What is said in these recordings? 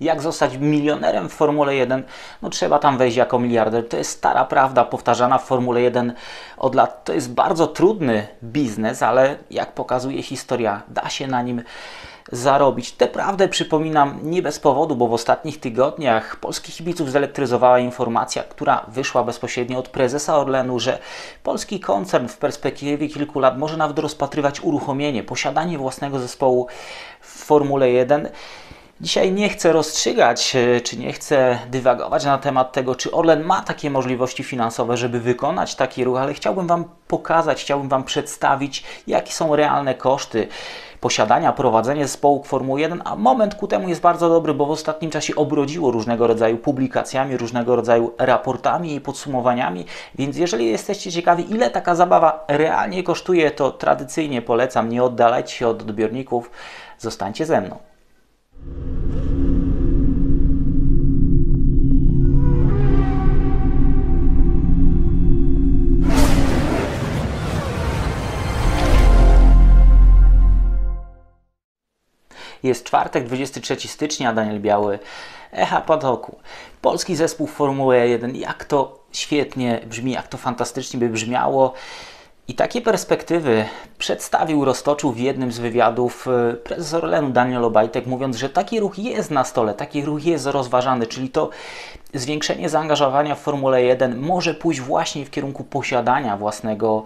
Jak zostać milionerem w Formule 1? No trzeba tam wejść jako miliarder. To jest stara prawda powtarzana w Formule 1 od lat. To jest bardzo trudny biznes, ale jak pokazuje historia, da się na nim zarobić. Tę prawdę przypominam nie bez powodu, bo w ostatnich tygodniach polskich kibiców zelektryzowała informacja, która wyszła bezpośrednio od prezesa Orlenu, że polski koncern w perspektywie kilku lat może nawet rozpatrywać uruchomienie, posiadanie własnego zespołu w Formule 1. Dzisiaj nie chcę rozstrzygać, e, czy nie chcę dywagować na temat tego, czy Orlen ma takie możliwości finansowe, żeby wykonać taki ruch, ale chciałbym Wam pokazać, chciałbym Wam przedstawić, jakie są realne koszty posiadania, prowadzenia zespołu Formuły 1, a moment ku temu jest bardzo dobry, bo w ostatnim czasie obrodziło różnego rodzaju publikacjami, różnego rodzaju raportami i podsumowaniami, więc jeżeli jesteście ciekawi, ile taka zabawa realnie kosztuje, to tradycyjnie polecam, nie oddalajcie się od odbiorników, zostańcie ze mną. Jest czwartek, 23 stycznia, Daniel Biały, Echa Potoku. Polski zespół Formuły 1, jak to świetnie brzmi, jak to fantastycznie by brzmiało. I takie perspektywy przedstawił, roztoczył w jednym z wywiadów e, prezes Orlenu Daniel Obajtek, mówiąc, że taki ruch jest na stole, taki ruch jest rozważany, czyli to zwiększenie zaangażowania w Formule 1 może pójść właśnie w kierunku posiadania własnego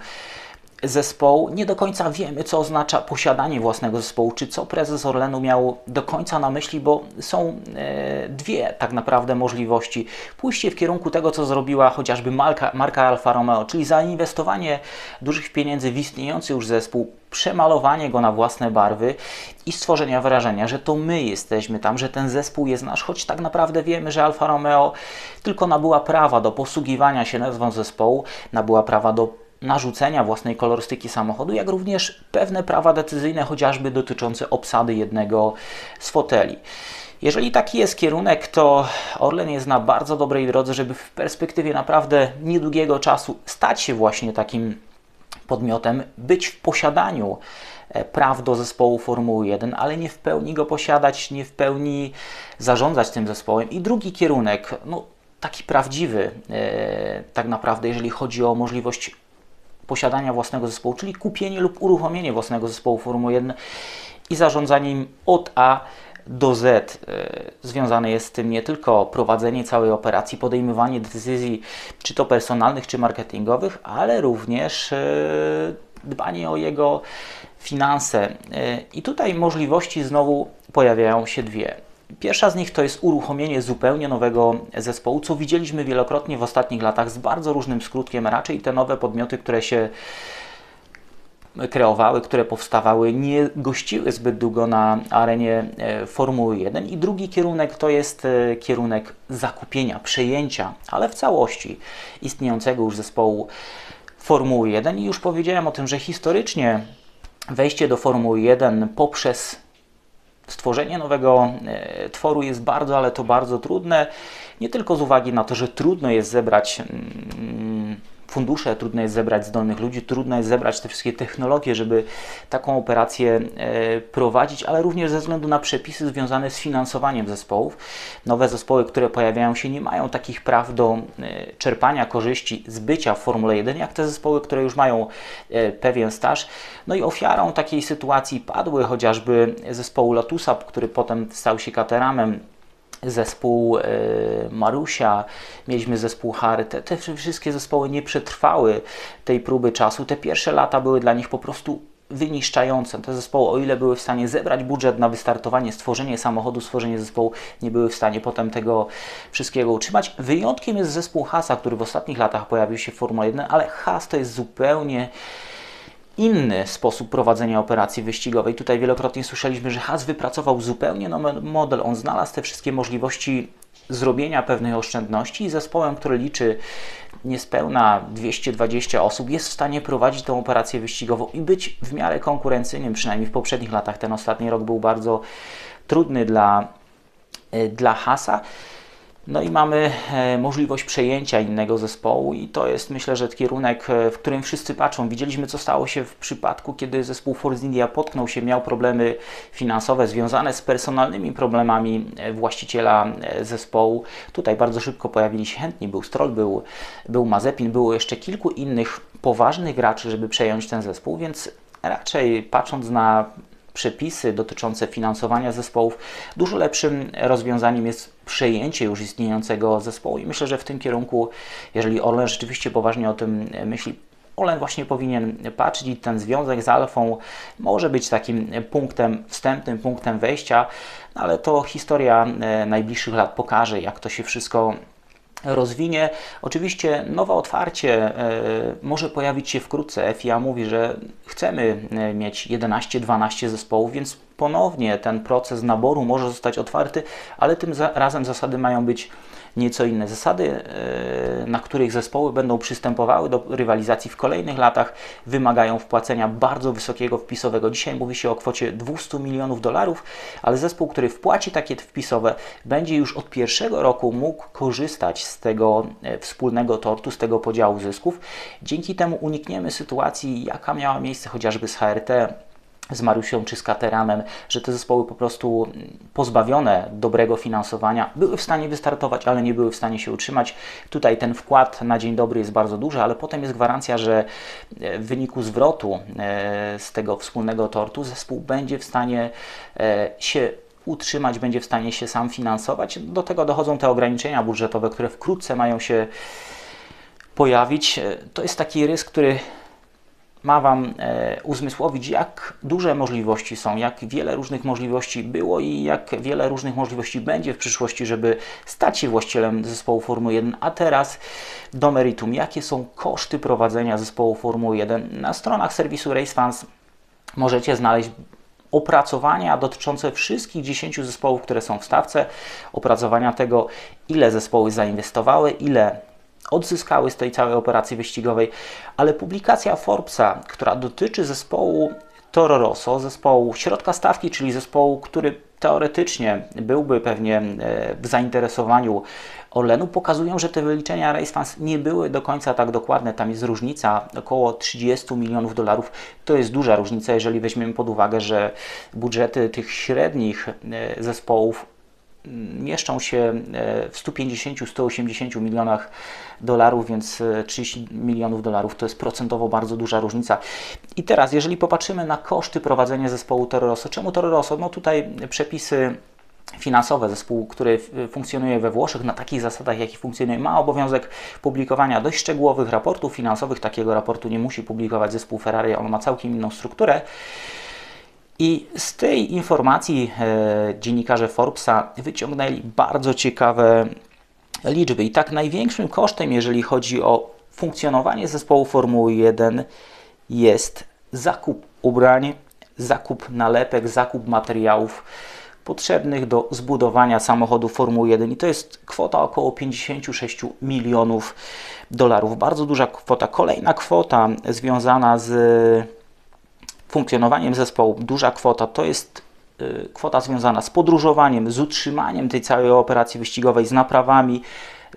zespołu. Nie do końca wiemy, co oznacza posiadanie własnego zespołu, czy co prezes Orlenu miał do końca na myśli, bo są e, dwie tak naprawdę możliwości. Pójście w kierunku tego, co zrobiła chociażby marka, marka Alfa Romeo, czyli zainwestowanie dużych pieniędzy w istniejący już zespół, przemalowanie go na własne barwy i stworzenia wrażenia, że to my jesteśmy tam, że ten zespół jest nasz, choć tak naprawdę wiemy, że Alfa Romeo tylko nabyła prawa do posługiwania się nazwą zespołu, nabyła prawa do narzucenia własnej kolorystyki samochodu, jak również pewne prawa decyzyjne, chociażby dotyczące obsady jednego z foteli. Jeżeli taki jest kierunek, to Orlen jest na bardzo dobrej drodze, żeby w perspektywie naprawdę niedługiego czasu stać się właśnie takim podmiotem, być w posiadaniu e, praw do zespołu Formuły 1, ale nie w pełni go posiadać, nie w pełni zarządzać tym zespołem. I drugi kierunek, no, taki prawdziwy, e, tak naprawdę, jeżeli chodzi o możliwość posiadania własnego zespołu, czyli kupienie lub uruchomienie własnego zespołu Formuły 1 i zarządzanie im od A do Z. E, związane jest z tym nie tylko prowadzenie całej operacji, podejmowanie decyzji, czy to personalnych, czy marketingowych, ale również e, dbanie o jego finanse. E, I tutaj możliwości znowu pojawiają się dwie. Pierwsza z nich to jest uruchomienie zupełnie nowego zespołu, co widzieliśmy wielokrotnie w ostatnich latach z bardzo różnym skrótkiem. Raczej te nowe podmioty, które się kreowały, które powstawały, nie gościły zbyt długo na arenie e, Formuły 1. I drugi kierunek to jest e, kierunek zakupienia, przejęcia, ale w całości istniejącego już zespołu Formuły 1. I już powiedziałem o tym, że historycznie wejście do Formuły 1 poprzez Stworzenie nowego e, tworu jest bardzo, ale to bardzo trudne. Nie tylko z uwagi na to, że trudno jest zebrać mm, fundusze, trudno jest zebrać zdolnych ludzi, trudno jest zebrać te wszystkie technologie, żeby taką operację e, prowadzić, ale również ze względu na przepisy związane z finansowaniem zespołów. Nowe zespoły, które pojawiają się, nie mają takich praw do e, czerpania korzyści z bycia w Formule 1, jak te zespoły, które już mają e, pewien staż. No i ofiarą takiej sytuacji padły chociażby zespołu Lotusa, który potem stał się Caterhamem zespół e, Marusia, mieliśmy zespół Hary. Te, te wszystkie zespoły nie przetrwały tej próby czasu. Te pierwsze lata były dla nich po prostu wyniszczające. Te zespoły, o ile były w stanie zebrać budżet na wystartowanie, stworzenie samochodu, stworzenie zespołu, nie były w stanie potem tego wszystkiego utrzymać. Wyjątkiem jest zespół Hasa, który w ostatnich latach pojawił się w Formule 1, ale Has to jest zupełnie inny sposób prowadzenia operacji wyścigowej. Tutaj wielokrotnie słyszeliśmy, że Haas wypracował zupełnie nowy model. On znalazł te wszystkie możliwości zrobienia pewnej oszczędności i zespołem, który liczy niespełna 220 osób, jest w stanie prowadzić tę operację wyścigową i być w miarę konkurencyjnym, przynajmniej w poprzednich latach. Ten ostatni rok był bardzo trudny dla, e, dla Hasa. No i mamy e, możliwość przejęcia innego zespołu i to jest myślę, że kierunek, e, w którym wszyscy patrzą. Widzieliśmy, co stało się w przypadku, kiedy zespół Force India potknął się, miał problemy finansowe związane z personalnymi problemami e, właściciela zespołu. Tutaj bardzo szybko pojawili się chętni. Był Stroll, był, był Mazepin, było jeszcze kilku innych poważnych graczy, żeby przejąć ten zespół, więc raczej patrząc na przepisy dotyczące finansowania zespołów, dużo lepszym rozwiązaniem jest przejęcie już istniejącego zespołu i myślę, że w tym kierunku, jeżeli Orlen rzeczywiście poważnie o tym myśli, Orlen właśnie powinien patrzeć i ten związek z Alfą może być takim punktem wstępnym, punktem wejścia, no ale to historia e, najbliższych lat pokaże, jak to się wszystko rozwinie. Oczywiście nowe otwarcie e, może pojawić się wkrótce. FIA mówi, że chcemy e, mieć 11-12 zespołów, więc ponownie ten proces naboru może zostać otwarty, ale tym razem zasady mają być nieco inne. Zasady, e, na których zespoły będą przystępowały do rywalizacji w kolejnych latach, wymagają wpłacenia bardzo wysokiego wpisowego. Dzisiaj mówi się o kwocie 200 milionów dolarów, ale zespół, który wpłaci takie wpisowe, będzie już od pierwszego roku mógł korzystać z tego e, wspólnego tortu, z tego podziału zysków. Dzięki temu unikniemy sytuacji, jaka miała miejsce chociażby z HRT z Mariusią czy z Kateranem, że te zespoły po prostu pozbawione dobrego finansowania były w stanie wystartować, ale nie były w stanie się utrzymać. Tutaj ten wkład na dzień dobry jest bardzo duży, ale potem jest gwarancja, że e, w wyniku zwrotu e, z tego wspólnego tortu zespół będzie w stanie e, się utrzymać, będzie w stanie się sam finansować. Do tego dochodzą te ograniczenia budżetowe, które wkrótce mają się pojawić. To jest taki rys, który ma Wam e, uzmysłowić, jak duże możliwości są, jak wiele różnych możliwości było i jak wiele różnych możliwości będzie w przyszłości, żeby stać się właścicielem zespołu Formuły 1. A teraz do meritum. Jakie są koszty prowadzenia zespołu Formuły 1? Na stronach serwisu RaceFans możecie znaleźć opracowania dotyczące wszystkich 10 zespołów, które są w stawce, opracowania tego, ile zespoły zainwestowały, ile odzyskały z tej całej operacji wyścigowej, ale publikacja Forbesa, która dotyczy zespołu Toro Rosso, zespołu środka stawki, czyli zespołu, który teoretycznie byłby pewnie e, w zainteresowaniu Orlenu, pokazują, że te wyliczenia RaceFans nie były do końca tak dokładne. Tam jest różnica około 30 milionów dolarów. To jest duża różnica, jeżeli weźmiemy pod uwagę, że budżety tych średnich e, zespołów mieszczą się e, w 150-180 milionach dolarów, więc 30 e, milionów dolarów to jest procentowo bardzo duża różnica. I teraz, jeżeli popatrzymy na koszty prowadzenia zespołu Toro Rosso, czemu Toro Rosso? No tutaj przepisy finansowe zespół, który funkcjonuje we Włoszech na takich zasadach, jakich funkcjonuje, ma obowiązek publikowania dość szczegółowych raportów finansowych. Takiego raportu nie musi publikować zespół Ferrari, on ma całkiem inną strukturę. I z tej informacji e, dziennikarze Forbesa wyciągnęli bardzo ciekawe liczby. I tak największym kosztem, jeżeli chodzi o funkcjonowanie zespołu Formuły 1, jest zakup ubrań, zakup nalepek, zakup materiałów potrzebnych do zbudowania samochodu Formuły 1 i to jest kwota około 56 milionów dolarów. Bardzo duża kwota. Kolejna kwota związana z funkcjonowaniem zespołu duża kwota to jest y, kwota związana z podróżowaniem, z utrzymaniem tej całej operacji wyścigowej, z naprawami,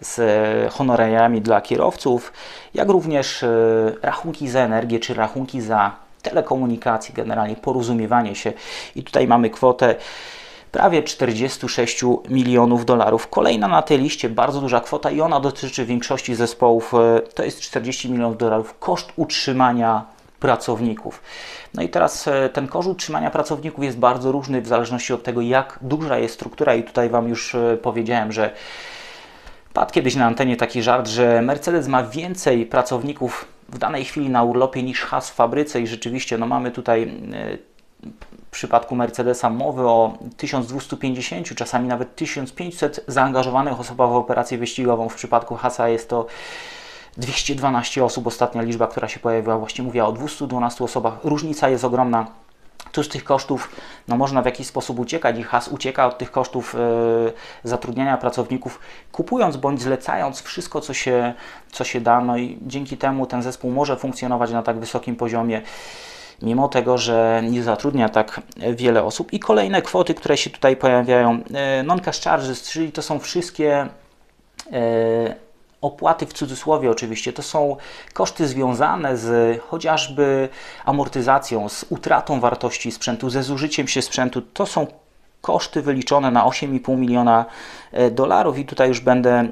z honorariami dla kierowców, jak również y, rachunki za energię czy rachunki za telekomunikację, generalnie porozumiewanie się. I tutaj mamy kwotę prawie 46 milionów dolarów. Kolejna na tej liście bardzo duża kwota i ona dotyczy większości zespołów. Y, to jest 40 milionów dolarów koszt utrzymania pracowników. No i teraz e, ten koszt utrzymania pracowników jest bardzo różny w zależności od tego, jak duża jest struktura i tutaj Wam już e, powiedziałem, że padł kiedyś na antenie taki żart, że Mercedes ma więcej pracowników w danej chwili na urlopie niż has w fabryce i rzeczywiście no mamy tutaj e, w przypadku Mercedesa mowy o 1250, czasami nawet 1500 zaangażowanych osobach w operację wyścigową. W przypadku Hasa jest to 212 osób, ostatnia liczba, która się pojawiła, właśnie mówiła o 212 osobach. Różnica jest ogromna. Tu z tych kosztów no, można w jakiś sposób uciekać i has ucieka od tych kosztów yy, zatrudniania pracowników, kupując bądź zlecając wszystko, co się, co się da. No i dzięki temu ten zespół może funkcjonować na tak wysokim poziomie mimo tego, że nie zatrudnia tak wiele osób. I kolejne kwoty, które się tutaj pojawiają, e, non-cash charges, czyli to są wszystkie opłaty w cudzysłowie oczywiście, to są koszty związane z chociażby amortyzacją, z utratą wartości sprzętu, ze zużyciem się sprzętu. To są koszty wyliczone na 8,5 miliona e, dolarów i tutaj już będę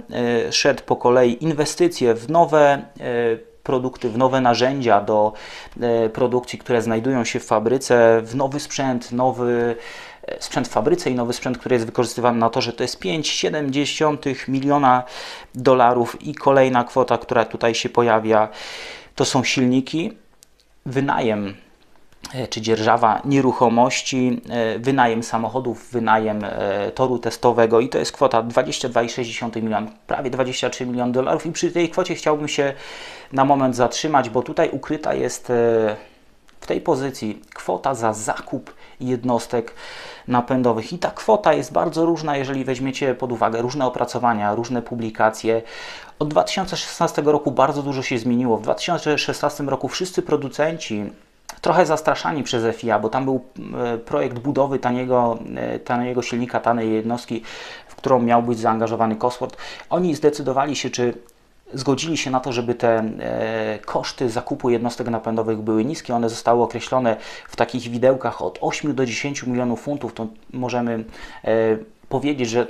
e, szedł po kolei inwestycje w nowe e, produkty, w nowe narzędzia do produkcji, które znajdują się w fabryce, w nowy sprzęt, nowy sprzęt w fabryce i nowy sprzęt, który jest wykorzystywany na to, że to jest 5,7 miliona dolarów i kolejna kwota, która tutaj się pojawia, to są silniki, wynajem e, czy dzierżawa nieruchomości, e, wynajem samochodów, wynajem e, toru testowego i to jest kwota 22,6 milion, prawie 23 miliony dolarów i przy tej kwocie chciałbym się na moment zatrzymać, bo tutaj ukryta jest w tej pozycji kwota za zakup jednostek napędowych. I ta kwota jest bardzo różna, jeżeli weźmiecie pod uwagę różne opracowania, różne publikacje. Od 2016 roku bardzo dużo się zmieniło. W 2016 roku wszyscy producenci trochę zastraszani przez FIA, bo tam był e, projekt budowy taniego, e, taniego silnika, taniej jednostki, w którą miał być zaangażowany Cosworth. Oni zdecydowali się, czy zgodzili się na to, żeby te e, koszty zakupu jednostek napędowych były niskie. One zostały określone w takich widełkach od 8 do 10 milionów funtów. To możemy e, powiedzieć, że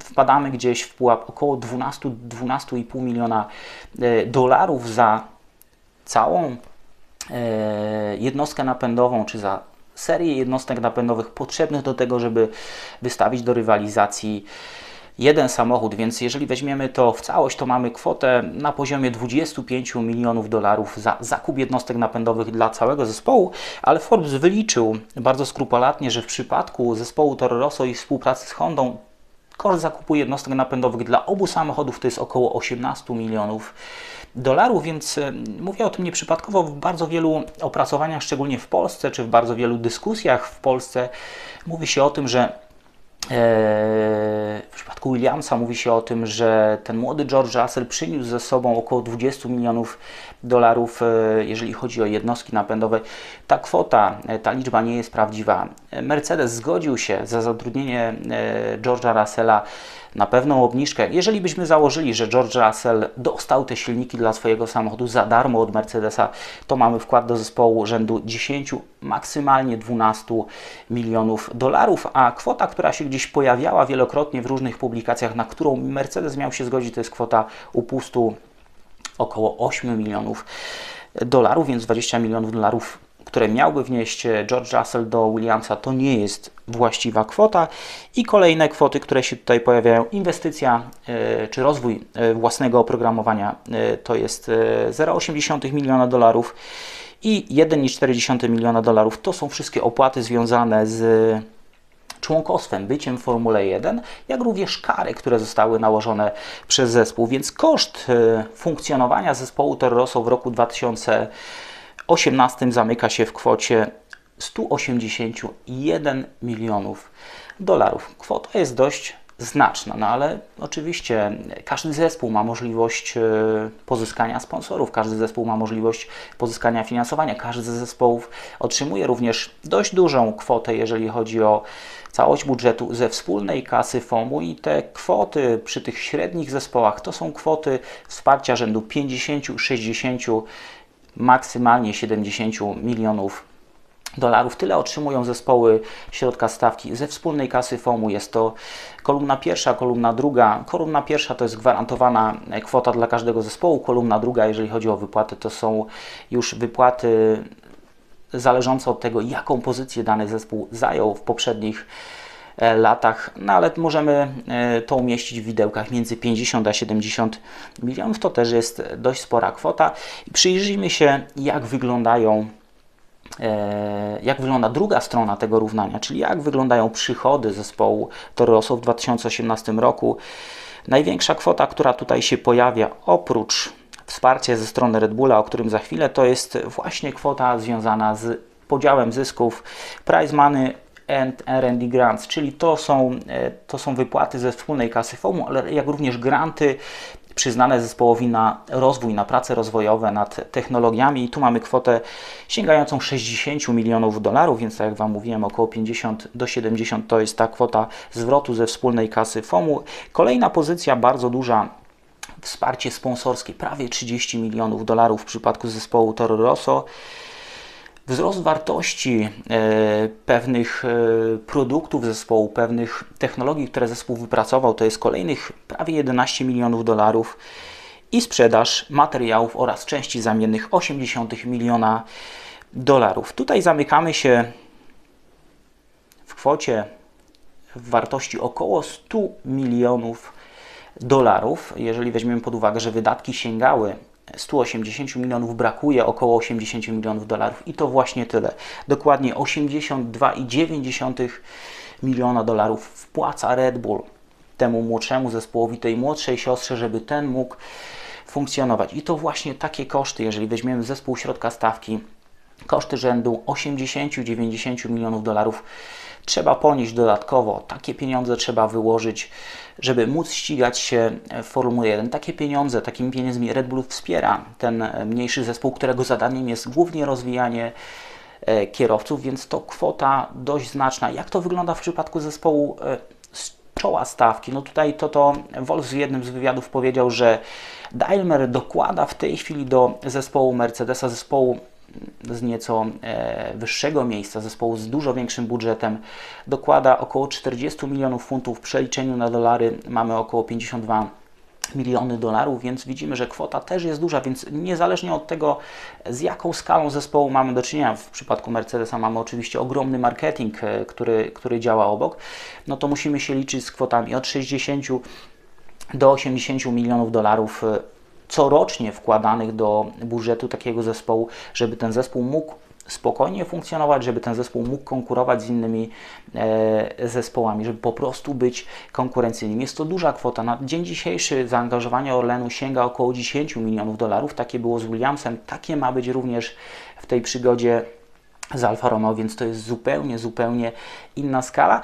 wpadamy gdzieś w pułap około 12-12,5 miliona e, dolarów za całą jednostkę napędową, czy za serię jednostek napędowych potrzebnych do tego, żeby wystawić do rywalizacji jeden samochód, więc jeżeli weźmiemy to w całość, to mamy kwotę na poziomie 25 milionów dolarów za zakup jednostek napędowych dla całego zespołu, ale Forbes wyliczył bardzo skrupulatnie, że w przypadku zespołu Toro Rosso i współpracy z Hondą koszt zakupu jednostek napędowych dla obu samochodów to jest około 18 milionów dolarów, więc e, mówię o tym nieprzypadkowo w bardzo wielu opracowaniach, szczególnie w Polsce, czy w bardzo wielu dyskusjach w Polsce mówi się o tym, że w przypadku Williamsa mówi się o tym, że ten młody George Russell przyniósł ze sobą około 20 milionów dolarów, e, jeżeli chodzi o jednostki napędowe. Ta kwota, e, ta liczba nie jest prawdziwa. Mercedes zgodził się za zatrudnienie e, George'a Russella na pewną obniżkę. Jeżeli byśmy założyli, że George Russell dostał te silniki dla swojego samochodu za darmo od Mercedesa, to mamy wkład do zespołu rzędu 10, maksymalnie 12 milionów dolarów, a kwota, która się gdzieś pojawiała wielokrotnie w różnych publikacjach, na którą Mercedes miał się zgodzić, to jest kwota upustu około 8 milionów dolarów, więc 20 milionów dolarów które miałby wnieść e, George Russell do Williamsa, to nie jest właściwa kwota. I kolejne kwoty, które się tutaj pojawiają, inwestycja e, czy rozwój e, własnego oprogramowania to jest 0,8 miliona dolarów i 1,4 miliona dolarów to są wszystkie opłaty związane z członkostwem, byciem w Formule 1, jak również kary, które zostały nałożone przez zespół. Więc koszt funkcjonowania zespołu Toro w roku 2000 18 zamyka się w kwocie 181 milionów dolarów. Kwota jest dość znaczna, no ale oczywiście każdy zespół ma możliwość e, pozyskania sponsorów, każdy zespół ma możliwość pozyskania finansowania, każdy z zespołów otrzymuje również dość dużą kwotę, jeżeli chodzi o całość budżetu ze wspólnej kasy FOMU i te kwoty przy tych średnich zespołach to są kwoty wsparcia rzędu 50-60 maksymalnie 70 milionów dolarów. Tyle otrzymują zespoły środka stawki ze wspólnej kasy FOMU. Jest to kolumna pierwsza, kolumna druga. Kolumna pierwsza to jest gwarantowana kwota dla każdego zespołu. Kolumna druga, jeżeli chodzi o wypłaty, to są już wypłaty zależące od tego, jaką pozycję dany zespół zajął w poprzednich latach, no ale możemy e, to umieścić w widełkach między 50 a 70 milionów. To też jest dość spora kwota. Przyjrzyjmy się, jak wyglądają e, jak wygląda druga strona tego równania, czyli jak wyglądają przychody zespołu Toro w 2018 roku. Największa kwota, która tutaj się pojawia, oprócz wsparcia ze strony Red Bulla, o którym za chwilę, to jest właśnie kwota związana z podziałem zysków. Prize money and R&D grants, czyli to są, e, to są wypłaty ze wspólnej kasy FOMU, ale jak również granty przyznane zespołowi na rozwój, na prace rozwojowe nad technologiami i tu mamy kwotę sięgającą 60 milionów dolarów, więc tak jak Wam mówiłem, około 50 do 70 to jest ta kwota zwrotu ze wspólnej kasy FOMU. Kolejna pozycja bardzo duża wsparcie sponsorskie prawie 30 milionów dolarów w przypadku zespołu Toro Rosso. Wzrost wartości e, pewnych e, produktów zespołu, pewnych technologii, które zespół wypracował, to jest kolejnych prawie 11 milionów dolarów i sprzedaż materiałów oraz części zamiennych 80 miliona dolarów. Tutaj zamykamy się w kwocie w wartości około 100 milionów dolarów. Jeżeli weźmiemy pod uwagę, że wydatki sięgały 180 milionów, brakuje około 80 milionów dolarów i to właśnie tyle. Dokładnie 82,9 miliona dolarów wpłaca Red Bull temu młodszemu zespołowi, tej młodszej siostrze, żeby ten mógł funkcjonować. I to właśnie takie koszty, jeżeli weźmiemy zespół środka stawki, koszty rzędu 80-90 milionów dolarów trzeba ponieść dodatkowo. Takie pieniądze trzeba wyłożyć, żeby móc ścigać się w Formule 1. Takie pieniądze, takimi pieniędzmi Red Bull wspiera ten mniejszy zespół, którego zadaniem jest głównie rozwijanie e, kierowców, więc to kwota dość znaczna. Jak to wygląda w przypadku zespołu e, z czoła stawki? No tutaj to Wolf w jednym z wywiadów powiedział, że Daimler dokłada w tej chwili do zespołu Mercedesa, zespołu z nieco e, wyższego miejsca, zespołu z dużo większym budżetem, dokłada około 40 milionów funtów. W przeliczeniu na dolary mamy około 52 miliony dolarów, więc widzimy, że kwota też jest duża, więc niezależnie od tego, z jaką skalą zespołu mamy do czynienia, w przypadku Mercedesa mamy oczywiście ogromny marketing, e, który, który działa obok, no to musimy się liczyć z kwotami od 60 do 80 milionów dolarów e, corocznie wkładanych do budżetu takiego zespołu, żeby ten zespół mógł spokojnie funkcjonować, żeby ten zespół mógł konkurować z innymi e, zespołami, żeby po prostu być konkurencyjnym. Jest to duża kwota. Na dzień dzisiejszy zaangażowanie Orlenu sięga około 10 milionów dolarów. Takie było z Williamsem, takie ma być również w tej przygodzie z Alfa Romeo, więc to jest zupełnie, zupełnie inna skala.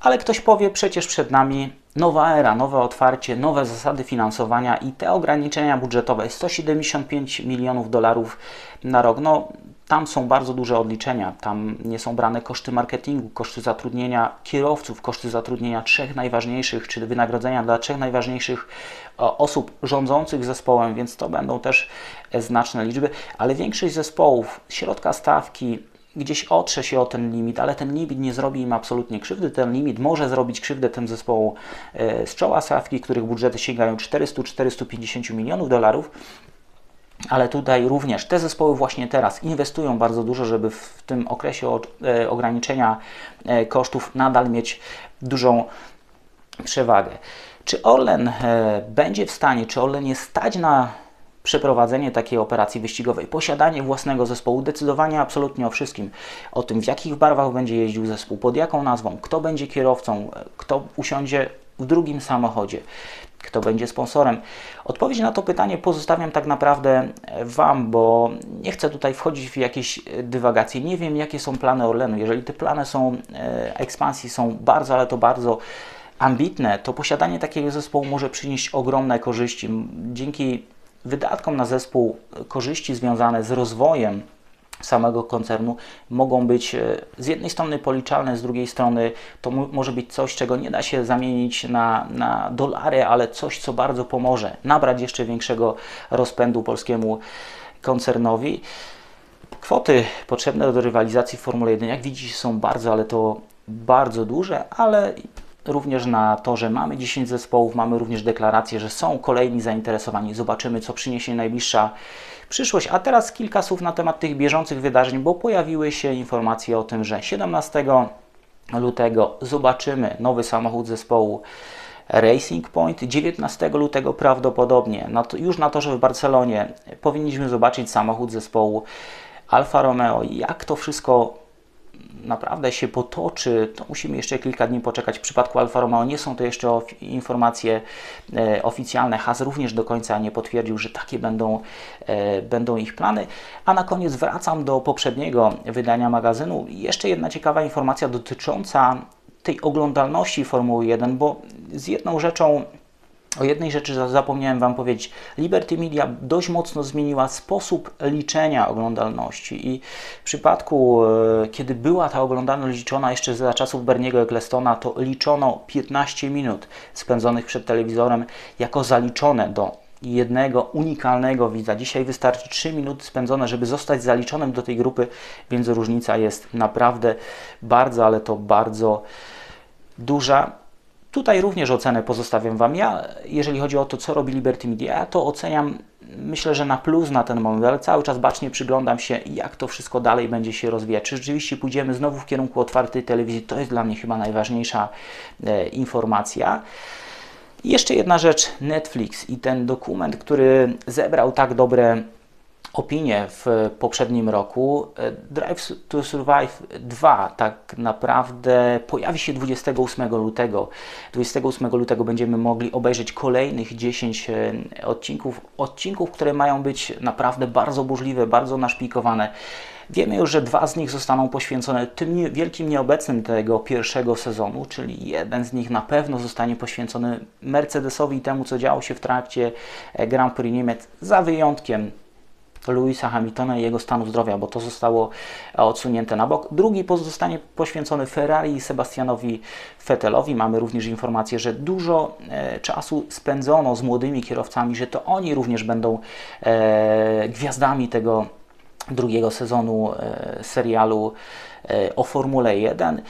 Ale ktoś powie, przecież przed nami nowa era, nowe otwarcie, nowe zasady finansowania i te ograniczenia budżetowe. 175 milionów dolarów na rok. No, tam są bardzo duże odliczenia, tam nie są brane koszty marketingu, koszty zatrudnienia kierowców, koszty zatrudnienia trzech najważniejszych, czy wynagrodzenia dla trzech najważniejszych osób rządzących zespołem, więc to będą też e, znaczne liczby, ale większość zespołów, środka stawki, gdzieś otrze się o ten limit, ale ten limit nie zrobi im absolutnie krzywdy. Ten limit może zrobić krzywdę tym zespołu e, z czoła stawki, których budżety sięgają 400-450 milionów dolarów. Ale tutaj również te zespoły właśnie teraz inwestują bardzo dużo, żeby w tym okresie e, ograniczenia e, kosztów nadal mieć dużą przewagę. Czy Orlen będzie w stanie, czy Orlen jest stać na przeprowadzenie takiej operacji wyścigowej, posiadanie własnego zespołu, decydowanie absolutnie o wszystkim, o tym w jakich barwach będzie jeździł zespół, pod jaką nazwą, kto będzie kierowcą, kto usiądzie w drugim samochodzie, kto będzie sponsorem. Odpowiedź na to pytanie pozostawiam tak naprawdę Wam, bo nie chcę tutaj wchodzić w jakieś dywagacje. Nie wiem, jakie są plany Orlenu. Jeżeli te plany są e, ekspansji są bardzo, ale to bardzo ambitne, to posiadanie takiego zespołu może przynieść ogromne korzyści. Dzięki wydatkom na zespół korzyści związane z rozwojem samego koncernu mogą być e, z jednej strony policzalne, z drugiej strony to może być coś, czego nie da się zamienić na, na dolary, ale coś, co bardzo pomoże nabrać jeszcze większego rozpędu polskiemu koncernowi. Kwoty potrzebne do rywalizacji w Formule 1, jak widzicie, są bardzo, ale to bardzo duże, ale również na to, że mamy 10 zespołów, mamy również deklarację, że są kolejni zainteresowani. Zobaczymy, co przyniesie najbliższa przyszłość. A teraz kilka słów na temat tych bieżących wydarzeń, bo pojawiły się informacje o tym, że 17 lutego zobaczymy nowy samochód zespołu Racing Point. 19 lutego prawdopodobnie, już na torze w Barcelonie, powinniśmy zobaczyć samochód zespołu Alfa Romeo. Jak to wszystko naprawdę się potoczy, to musimy jeszcze kilka dni poczekać. W przypadku Alfa Romeo nie są to jeszcze informacje e, oficjalne. Haas również do końca nie potwierdził, że takie będą, e, będą ich plany. A na koniec wracam do poprzedniego wydania magazynu. Jeszcze jedna ciekawa informacja dotycząca tej oglądalności Formuły 1, bo z jedną rzeczą o jednej rzeczy zapomniałem Wam powiedzieć. Liberty Media dość mocno zmieniła sposób liczenia oglądalności i w przypadku, e, kiedy była ta oglądalność liczona jeszcze za czasów Berniego Ecclestona, to liczono 15 minut spędzonych przed telewizorem jako zaliczone do jednego unikalnego widza. Dzisiaj wystarczy 3 minuty spędzone, żeby zostać zaliczonym do tej grupy, więc różnica jest naprawdę bardzo, ale to bardzo duża. Tutaj również ocenę pozostawiam Wam. Ja, jeżeli chodzi o to, co robi Liberty Media, to oceniam myślę, że na plus na ten ale cały czas bacznie przyglądam się, jak to wszystko dalej będzie się rozwijać. Czy rzeczywiście pójdziemy znowu w kierunku otwartej telewizji? To jest dla mnie chyba najważniejsza e, informacja. I jeszcze jedna rzecz, Netflix i ten dokument, który zebrał tak dobre opinie w poprzednim roku. E, Drive to Survive 2 tak naprawdę pojawi się 28 lutego. 28 lutego będziemy mogli obejrzeć kolejnych 10 e, odcinków, odcinków, które mają być naprawdę bardzo burzliwe, bardzo naszpikowane. Wiemy już, że dwa z nich zostaną poświęcone tym wielkim nieobecnym tego pierwszego sezonu, czyli jeden z nich na pewno zostanie poświęcony Mercedesowi i temu, co działo się w trakcie e, Grand Prix Niemiec, za wyjątkiem Louisa Hamiltona i jego stanu zdrowia, bo to zostało odsunięte na bok. Drugi pozostanie poświęcony Ferrari i Sebastianowi Vettelowi. Mamy również informację, że dużo e, czasu spędzono z młodymi kierowcami, że to oni również będą e, gwiazdami tego drugiego sezonu e, serialu e, o Formule 1.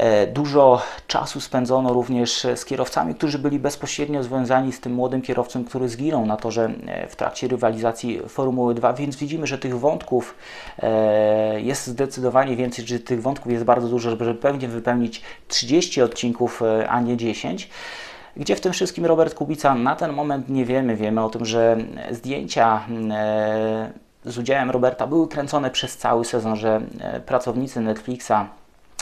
E, dużo czasu spędzono również z kierowcami, którzy byli bezpośrednio związani z tym młodym kierowcą, który zginął na torze e, w trakcie rywalizacji Formuły 2, więc widzimy, że tych wątków e, jest zdecydowanie więcej, że tych wątków jest bardzo dużo, żeby pewnie wypełnić 30 odcinków, a nie 10. Gdzie w tym wszystkim Robert Kubica na ten moment nie wiemy. Wiemy o tym, że zdjęcia z udziałem Roberta były kręcone przez cały sezon, że pracownicy Netflixa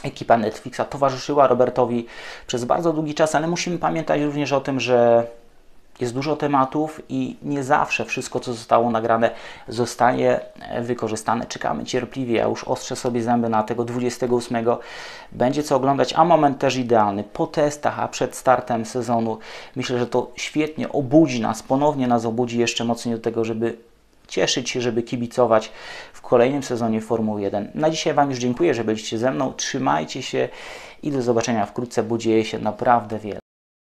ekipa Netflixa towarzyszyła Robertowi przez bardzo długi czas, ale musimy pamiętać również o tym, że jest dużo tematów i nie zawsze wszystko, co zostało nagrane, zostanie wykorzystane. Czekamy cierpliwie, ja już ostrzę sobie zęby na tego 28. Będzie co oglądać, a moment też idealny. Po testach, a przed startem sezonu myślę, że to świetnie obudzi nas, ponownie nas obudzi jeszcze mocniej do tego, żeby cieszyć się, żeby kibicować kolejnym sezonie Formuły 1. Na dzisiaj Wam już dziękuję, że byliście ze mną. Trzymajcie się i do zobaczenia wkrótce, bo dzieje się naprawdę wiele.